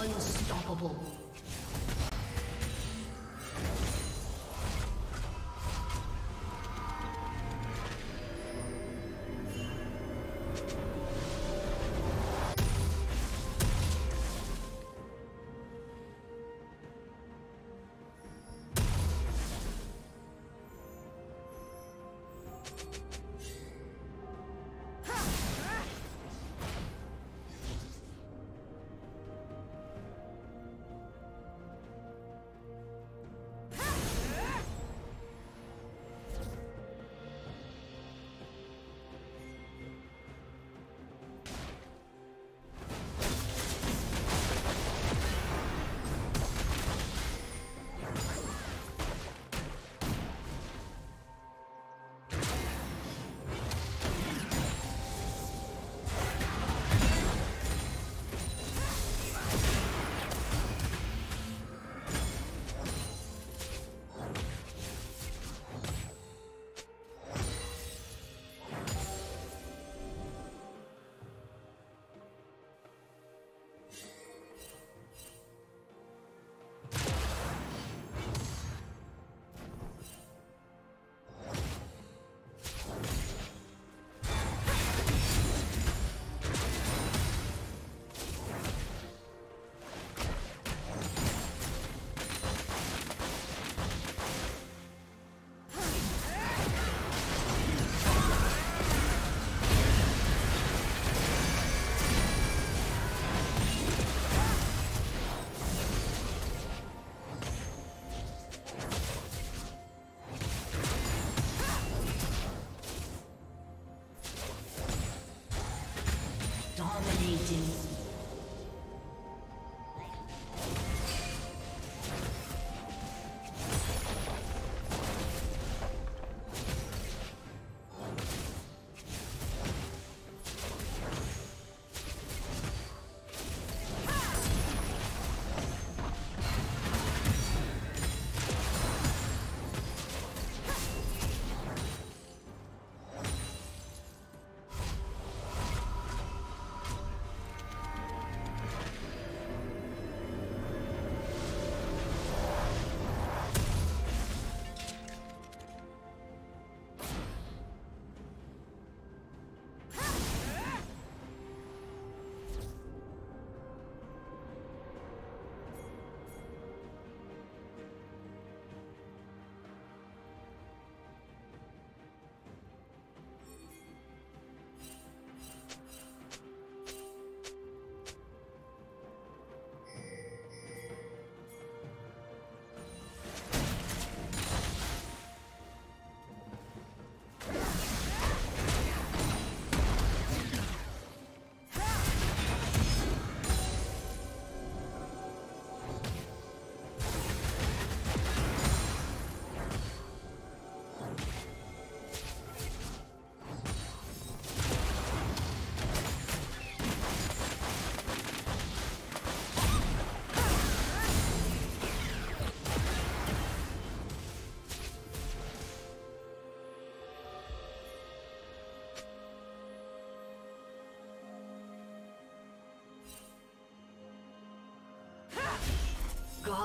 Unstoppable.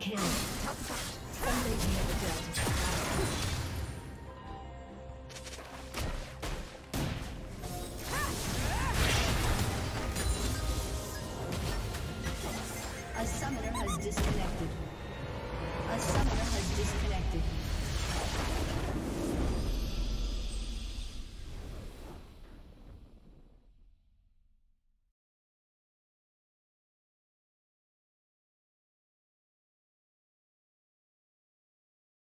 kill. Amazing